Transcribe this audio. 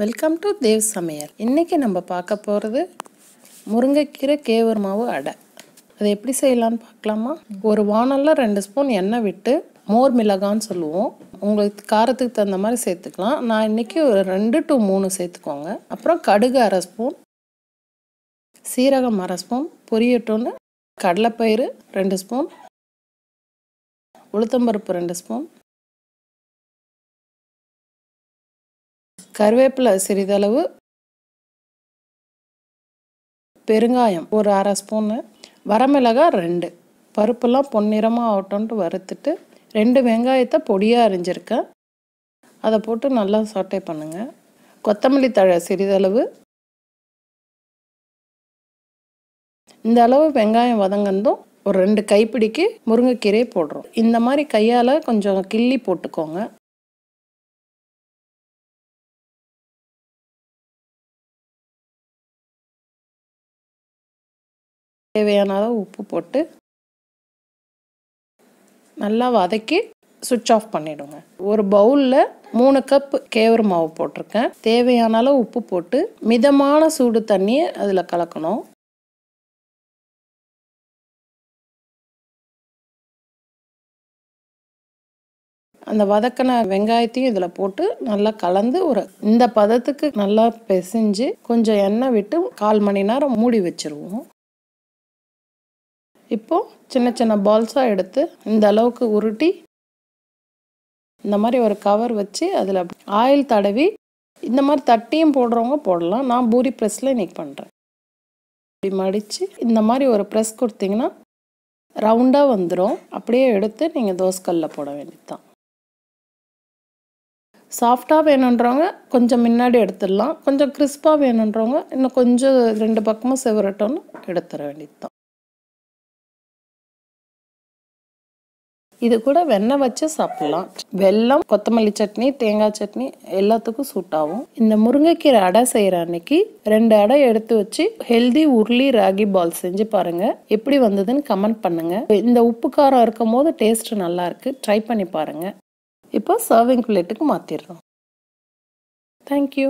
Welcome to Dev சமையல் இன்றைக்கி நம்ம பார்க்க போகிறது முருங்கைக்கீரை கேவர் மாவு அடை. அதை எப்படி செய்யலான்னு பார்க்கலாமா? ஒரு வானலில் ரெண்டு ஸ்பூன் எண்ணெய் விட்டு மோர் மிளகான்னு சொல்லுவோம். உங்களுக்கு காரத்துக்கு தகுந்த மாதிரி சேர்த்துக்கலாம். நான் இன்றைக்கி ஒரு ரெண்டு டு மூணு சேர்த்துக்கோங்க. அப்புறம் கடுகு அரை ஸ்பூன் சீரகம் அரை ஸ்பூன் பொரியட்டோன்னு கடலைப்பயிறு ரெண்டு ஸ்பூன் உளுத்தம்பருப்பு ரெண்டு ஸ்பூன் கருவேப்பிலை சிறிதளவு பெருங்காயம் ஒரு அரை ஸ்பூனு வரமிளகாய் ரெண்டு. பருப்பெல்லாம் பொன்னிறமாக ஆகட்டும்ட்டு வறுத்துட்டு ரெண்டு வெங்காயத்தை பொடியாக அரிஞ்சிருக்கேன். அதை போட்டு நல்லா சாட்டை பண்ணுங்கள் கொத்தமல்லி தழை சிறிதளவு. இந்த அளவு வெங்காயம் வதங்கந்தும் ஒரு ரெண்டு கைப்பிடிக்கு முருங்கைக்கீரையை போடுறோம். இந்த மாதிரி கையால் கொஞ்சம் கிள்ளி போட்டுக்கோங்க. தேவையான அளவு உப்பு போட்டு நல்லா வதக்கி சுவிட்ச் ஆஃப் பண்ணிவிடுங்க ஒரு பவுலில் மூணு கப் கேவரு மாவு போட்டிருக்கேன். தேவையான அளவு உப்பு போட்டு மிதமான சூடு தண்ணியை அதில் கலக்கணும். அந்த வதக்கின வெங்காயத்தையும் இதில் போட்டு நல்லா கலந்து ஒரு இந்த பதத்துக்கு நல்லா பிசைஞ்சு கொஞ்சம் எண்ணெய் விட்டு கால் மணி நேரம் மூடி வச்சுருவோம். இப்போது சின்ன சின்ன பால்ஸாக எடுத்து இந்த அளவுக்கு உருட்டி இந்த மாதிரி ஒரு கவர் வச்சு அதில் ஆயில் தடவி இந்த மாதிரி தட்டியும் போடுறவங்க போடலாம். நான் பூரி ப்ரெஸ்ஸில் இன்றைக்கி பண்ணுறேன் இப்படி மடித்து இந்த மாதிரி ஒரு ப்ரெஸ் கொடுத்தீங்கன்னா ரவுண்டாக வந்துடும் அப்படியே எடுத்து நீங்கள் தோசைக்கல்லில் போட வேண்டியது சாஃப்டாக வேணுன்றவங்க கொஞ்சம் முன்னாடி எடுத்துடலாம். கொஞ்சம் கிறிஸ்பாக வேணுன்றவங்க இன்னும் கொஞ்சம் ரெண்டு பக்கமும் செவரட்டோன்னு எடுத்துட வேண்டியது தான் இது கூட வெண்ணெய் வச்சு சாப்பிடலாம். வெல்லம் கொத்தமல்லி சட்னி தேங்காய் சட்னி எல்லாத்துக்கும் சூட் ஆகும். இந்த முருங்கைக்கீரை அடை செய்கிற அன்னைக்கு ரெண்டு அடை எடுத்து வச்சு ஹெல்தி உருளி ராகி பால் செஞ்சு பாருங்க. எப்படி வந்ததுன்னு கமெண்ட் பண்ணுங்க. இந்த உப்பு காரம் இருக்கும் போது டேஸ்ட் நல்லா இருக்கு. ட்ரை பண்ணி பாருங்க. இப்போ சர்விங் பிளேட்டுக்கு மாற்றிடுறோம் தேங்க்யூ